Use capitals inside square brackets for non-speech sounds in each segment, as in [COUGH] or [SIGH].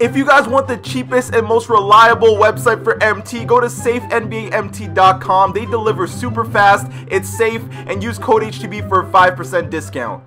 If you guys want the cheapest and most reliable website for MT, go to safenbamt.com. They deliver super fast, it's safe, and use code HTB for a 5% discount.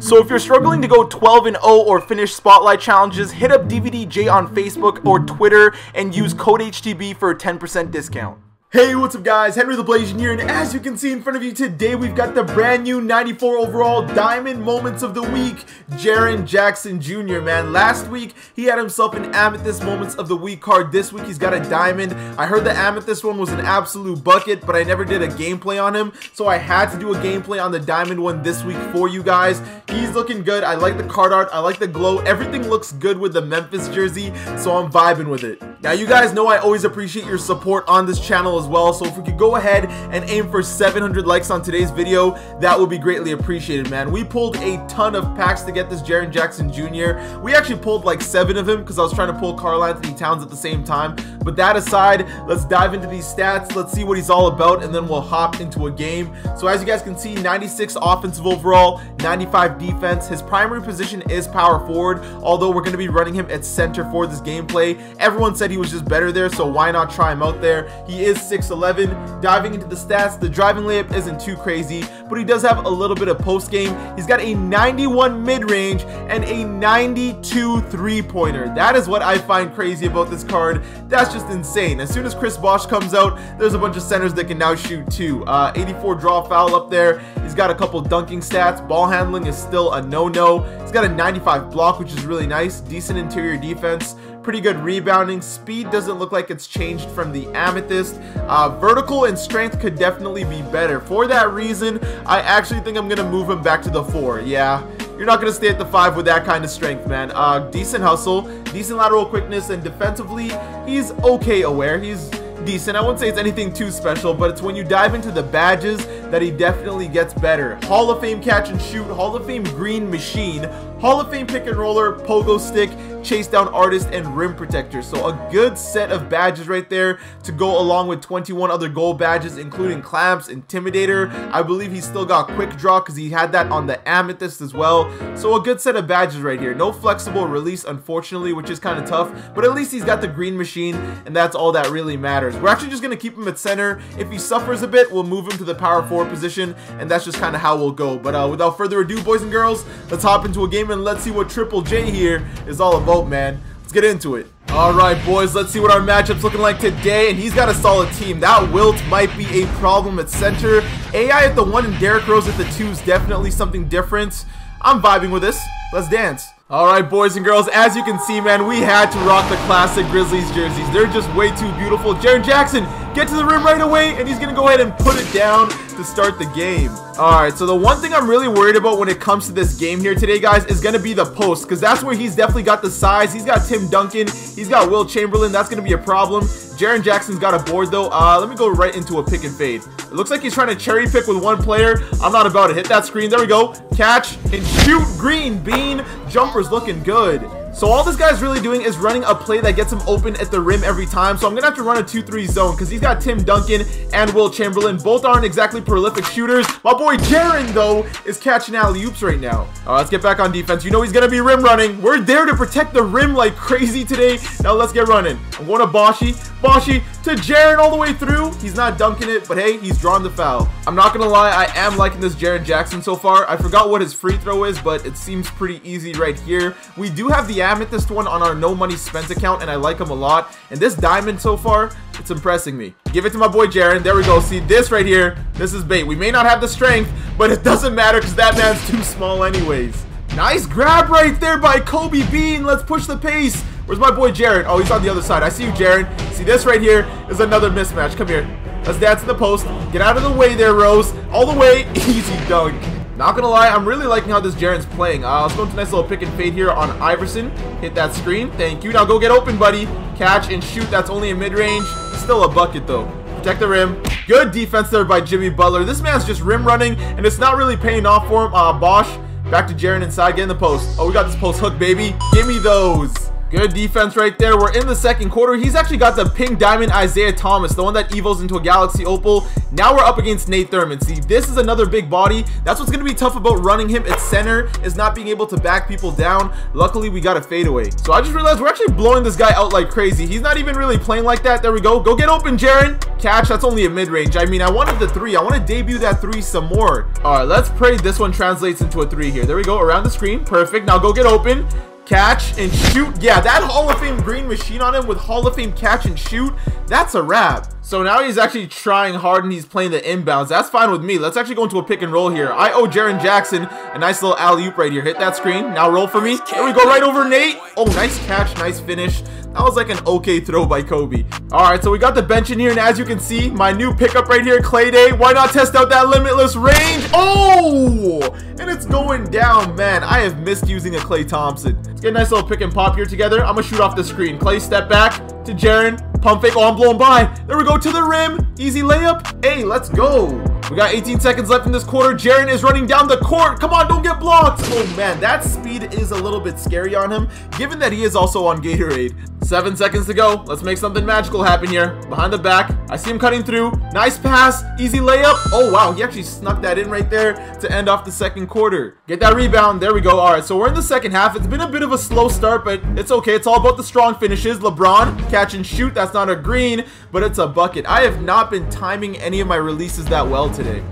So if you're struggling to go 12 and 0 or finish spotlight challenges, hit up DVDJ on Facebook or Twitter and use code HTB for a 10% discount. Hey, what's up guys? Henry the Blasian here, and as you can see in front of you today, we've got the brand new 94 overall Diamond Moments of the Week, Jaren Jackson Jr., man. Last week, he had himself an Amethyst Moments of the Week card. This week, he's got a Diamond. I heard the Amethyst one was an absolute bucket, but I never did a gameplay on him, so I had to do a gameplay on the Diamond one this week for you guys. He's looking good. I like the card art. I like the glow. Everything looks good with the Memphis jersey, so I'm vibing with it. Now, you guys know I always appreciate your support on this channel as well, so if we could go ahead and aim for 700 likes on today's video, that would be greatly appreciated, man. We pulled a ton of packs to get this Jaren Jackson Jr. We actually pulled like seven of him because I was trying to pull Karl Anthony Towns at the same time. But that aside, let's dive into these stats. Let's see what he's all about, and then we'll hop into a game. So as you guys can see, 96 offensive overall, 95 defense. His primary position is power forward, although we're going to be running him at center for this gameplay. Everyone said he was just better there, so why not try him out there? He is 6'11", Diving into the stats, the driving layup isn't too crazy, but he does have a little bit of post game. He's got a 91 mid range and a 92 three pointer. That is what I find crazy about this card. That's just insane. As soon as Chris Bosh comes out, there's a bunch of centers that can now shoot too. Uh, 84 draw foul up there. He's got a couple dunking stats. Ball handling is still a no-no. He's got a 95 block, which is really nice. Decent interior defense pretty good rebounding. Speed doesn't look like it's changed from the Amethyst. Uh, vertical and strength could definitely be better. For that reason, I actually think I'm going to move him back to the 4. Yeah, you're not going to stay at the 5 with that kind of strength, man. Uh, decent hustle, decent lateral quickness, and defensively, he's okay aware. He's decent. I wouldn't say it's anything too special, but it's when you dive into the badges that he definitely gets better. Hall of Fame catch and shoot, Hall of Fame green machine, Hall of Fame pick and roller, pogo stick, chase down artist, and rim protector. So a good set of badges right there to go along with 21 other gold badges, including clamps, intimidator. I believe he's still got quick draw because he had that on the amethyst as well. So a good set of badges right here. No flexible release, unfortunately, which is kind of tough, but at least he's got the green machine, and that's all that really matters. We're actually just going to keep him at center. If he suffers a bit, we'll move him to the power position, and that's just kind of how we'll go. But uh, without further ado, boys and girls, let's hop into a game and let's see what Triple J here is all about, man. Let's get into it. Alright boys, let's see what our matchup's looking like today, and he's got a solid team. That Wilt might be a problem at center. AI at the 1 and Derrick Rose at the 2 is definitely something different. I'm vibing with this. Let's dance. Alright boys and girls, as you can see man, we had to rock the classic Grizzlies jerseys. They're just way too beautiful. Jaren Jackson, get to the rim right away, and he's to go ahead and put it down to start the game. Alright, so the one thing I'm really worried about when it comes to this game here today, guys, is going to be the post, because that's where he's definitely got the size. He's got Tim Duncan, he's got Wilt Chamberlain, that's going to be a problem. Jaren Jackson's got a board though. Uh, let me go right into a pick and fade. It looks like he's trying to cherry pick with one player. I'm not about to hit that screen. There we go. Catch and shoot. Green bean. Jumper's looking good. So all this guy's really doing is running a play that gets him open at the rim every time. So I'm going to have to run a 2-3 zone because he's got Tim Duncan and Wilt Chamberlain. Both aren't exactly prolific shooters. My boy Jaren, though, is catching alley-oops right now. All right, let's get back on defense. You know he's going to be rim running. We're there to protect the rim like crazy today. Now let's get running. I'm going to Boshy. Boshy to Jaren all the way through. He's not dunking it, but hey, he's drawn the foul. I'm not going to lie, I am liking this Jaren Jackson so far. I forgot what his free throw is, but it seems pretty easy right here. We do have the Amethyst one on our no money spent account, and I like him a lot. And this Diamond so far, it's impressing me. Give it to my boy Jaren. There we go. See, this right here, this is bait. We may not have the strength, but it doesn't matter because that man's too small anyways. Nice grab right there by Kobe Bean. Let's push the pace. Where's my boy Jaren? Oh, he's on the other side. I see you, Jaren. See, this right here is another mismatch. Come here. Let's dance in the post. Get out of the way there, Rose. All the way. [LAUGHS] Easy dunk. Not gonna lie, I'm really liking how this Jaren's playing. Uh, let's go into a nice little pick and fade here on Iverson. Hit that screen. Thank you. Now go get open, buddy. Catch and shoot. That's only a mid-range. Still a bucket, though. Protect the rim. Good defense there by Jimmy Butler. This man's just rim running, and it's not really paying off for him. Uh, Bosh, back to Jaren inside. Get in the post. Oh, we got this post hook, baby. Give me those. Good defense right there. We're in the second quarter. He's actually got the pink diamond Isaiah Thomas, the one that evos into a Galaxy Opal. Now we're up against Nate Thurmond. See, this is another big body. That's what's going to be tough about running him at center is not being able to back people down. Luckily, we got a fadeaway. So I just realized we're actually blowing this guy out like crazy. He's not even really playing like that. There we go. Go get open, Jaren. Catch. That's only a mid-range. I mean, I wanted the three. I want to debut that three some more. All right, let's pray this one translates into a three here. There we go. Around the screen. Perfect. Now go get open catch and shoot. Yeah, that Hall of Fame green machine on him with Hall of Fame catch and shoot, that's a wrap. So now he's actually trying hard and he's playing the inbounds. That's fine with me. Let's actually go into a pick and roll here. I owe Jaren Jackson a nice little alley-oop right here. Hit that screen. Now roll for me. There we go, right over Nate. Oh, nice catch, nice finish. That was like an okay throw by Kobe. All right, so we got the bench in here, and as you can see, my new pickup right here, Klay Day. Why not test out that limitless range? Oh, and it's going down, man. I have missed using a Klay Thompson. Let's get a nice little pick and pop here together. I'm gonna shoot off the screen. Klay, step back to Jaren. Pump fake. Oh, I'm blown by. There we go to the rim. Easy layup. Hey, let's go. We got 18 seconds left in this quarter. Jaren is running down the court. Come on, don't get blocked. Oh, man, that speed is a little bit scary on him, given that he is also on Gatorade. Seven seconds to go. Let's make something magical happen here. Behind the back. I see him cutting through. Nice pass. Easy layup. Oh, wow. He actually snuck that in right there to end off the second quarter. Get that rebound. There we go. All right, so we're in the second half. It's been a bit of a slow start, but it's okay. It's all about the strong finishes. LeBron, catch and shoot. That's not a green, but it's a bucket. I have not been timing any of my releases that well today.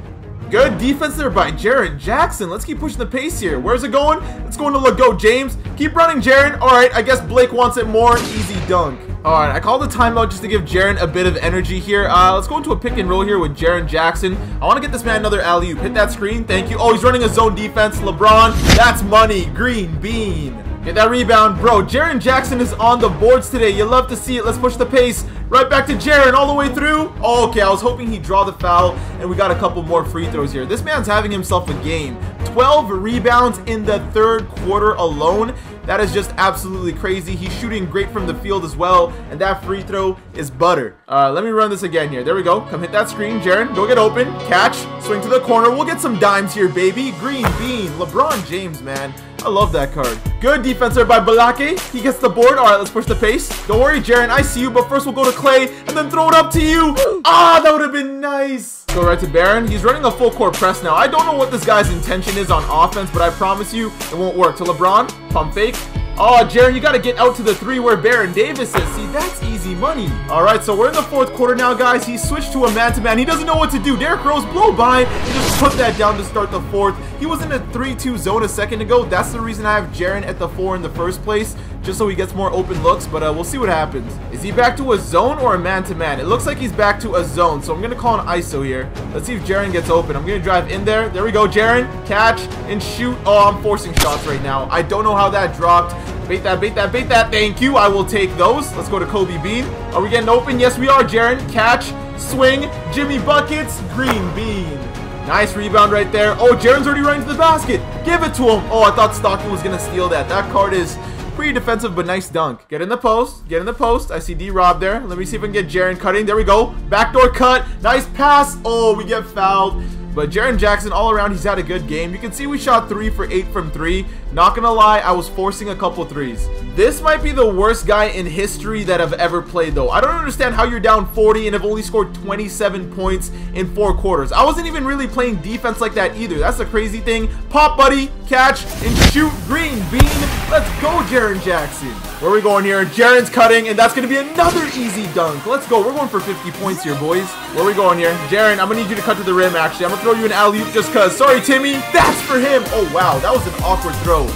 Good defense there by Jaren Jackson. Let's keep pushing the pace here. Where's it going? It's going to look go, James. Keep running, Jaren. All right, I guess Blake wants it more. Easy dunk. All right, I called the timeout just to give Jaren a bit of energy here. Uh, let's go into a pick and roll here with Jaren Jackson. I want to get this man another alley-oop. Hit that screen. Thank you. Oh, he's running a zone defense. LeBron, that's money. Green bean. Get that rebound, bro. Jaren Jackson is on the boards today. You love to see it. Let's push the pace. Right back to Jaren, all the way through. Oh, okay, I was hoping he'd draw the foul, and we got a couple more free throws here. This man's having himself a game. 12 rebounds in the third quarter alone. That is just absolutely crazy. He's shooting great from the field as well, and that free throw is butter. Uh, let me run this again here. There we go. Come hit that screen, Jaren. Go get open. Catch. Swing to the corner. We'll get some dimes here, baby. Green bean. LeBron James, man. I love that card. Good defense there by Blake. He gets the board. All right, let's push the pace. Don't worry, Jaren. I see you, but first we'll go to Klay and then throw it up to you. Ah, that would have been nice. Go right to Baron. He's running a full court press now. I don't know what this guy's intention is on offense, but I promise you it won't work. To LeBron, pump fake. Oh, Jaren, you got to get out to the three where Baron Davis is. See, that's easy money. All right, so we're in the fourth quarter now, guys. He switched to a man-to-man. -man. He doesn't know what to do. Derrick Rose blow by and just put that down to start the fourth. He was in a 3-2 zone a second ago. That's the reason I have Jaren at the four in the first place, just so he gets more open looks, but uh, we'll see what happens. Is he back to a zone or a man-to-man? -man? It looks like he's back to a zone, so I'm going to call an ISO here. Let's see if Jaren gets open. I'm going to drive in there. There we go, Jaren. Catch and shoot. Oh, I'm forcing shots right now. I don't know how that dropped. Bait that, bait that, bait that. Thank you. I will take those. Let's go to Kobe Bean. Are we getting open? Yes, we are, Jaren. Catch, swing, Jimmy Buckets, Green Bean. Nice rebound right there. Oh, Jaren's already running to the basket. Give it to him. Oh, I thought Stockton was going to steal that. That card is pretty defensive, but nice dunk. Get in the post. Get in the post. I see D-Rob there. Let me see if I can get Jaren cutting. There we go. Backdoor cut. Nice pass. Oh, we get fouled. But Jaren Jackson, all around, he's had a good game. You can see we shot 3 for 8 from 3. Not gonna lie, I was forcing a couple threes. This might be the worst guy in history that I've ever played, though. I don't understand how you're down 40 and have only scored 27 points in 4 quarters. I wasn't even really playing defense like that either. That's the crazy thing. Pop, buddy, catch, and shoot. Green bean. Let's go, Jaren Jackson. Where are we going here? Jaren's cutting, and that's gonna be another easy dunk. Let's go. We're going for 50 points here, boys. Where are we going here? Jaren, I'm gonna need you to cut to the rim, actually. I'm gonna throw you an alley-oop just cause. Sorry, Timmy. That's for him. Oh, wow. That was an awkward throw.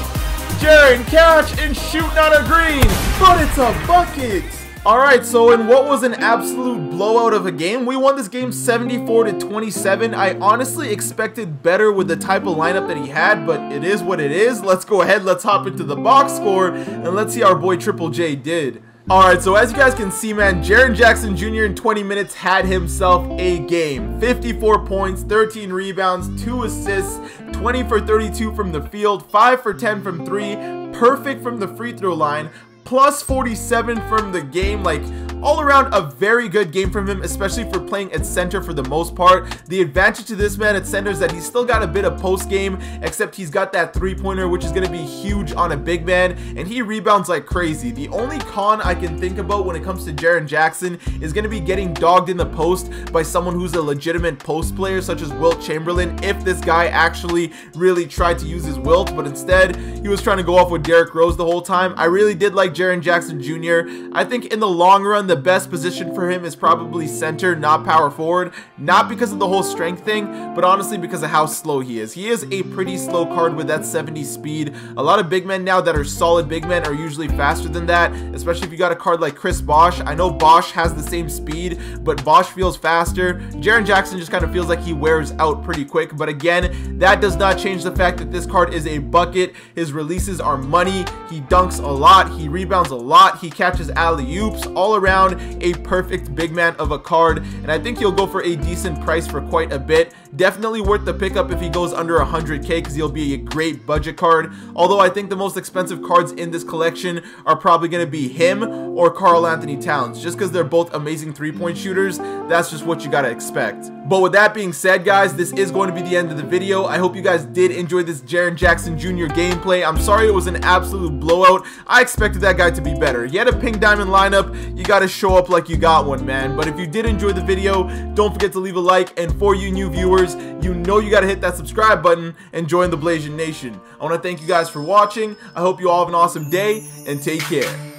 Jaren, catch and shoot not a green, but it's a bucket. Alright, so in what was an absolute blowout of a game, we won this game 74 to 27. I honestly expected better with the type of lineup that he had, but it is what it is. Let's go ahead, let's hop into the box score, and let's see our boy Triple J did. Alright, so as you guys can see, man, Jaren Jackson Jr. in 20 minutes had himself a game. 54 points, 13 rebounds, 2 assists, 20 for 32 from the field, 5 for 10 from 3, perfect from the free throw line, plus 47 from the game. Like, All around, a very good game from him, especially for playing at center for the most part. The advantage to this man at center is that he's still got a bit of post game, except he's got that three-pointer, which is going to be huge on a big man, and he rebounds like crazy. The only con I can think about when it comes to Jaren Jackson is going to be getting dogged in the post by someone who's a legitimate post player, such as Wilt Chamberlain, if this guy actually really tried to use his wilt, but instead, he was trying to go off with Derrick Rose the whole time. I really did like Jaren Jackson Jr. I think in the long run, the best position for him is probably center, not power forward, not because of the whole strength thing, but honestly because of how slow he is. He is a pretty slow card with that 70 speed. A lot of big men now that are solid big men are usually faster than that, especially if you got a card like Chris Bosh. I know Bosh has the same speed, but Bosh feels faster. Jaren Jackson just kind of feels like he wears out pretty quick, but again, that does not change the fact that this card is a bucket. His releases are money. He dunks a lot. He rebounds a lot. He catches alley-oops. All around, a perfect big man of a card, and I think he'll go for a decent price for quite a bit. Definitely worth the pickup if he goes under 100k because he'll be a great budget card. Although I think the most expensive cards in this collection are probably going to be him or Karl Anthony Towns. Just because they're both amazing three-point shooters, that's just what you got to expect. But with that being said, guys, this is going to be the end of the video. I hope you guys did enjoy this Jaren Jackson Jr. gameplay. I'm sorry it was an absolute blowout. I expected that guy to be better. He had a pink diamond lineup. You got to show up like you got one, man. But if you did enjoy the video, don't forget to leave a like. And for you new viewers, you know you got to hit that subscribe button and join the Blasian Nation. I want to thank you guys for watching. I hope you all have an awesome day and take care.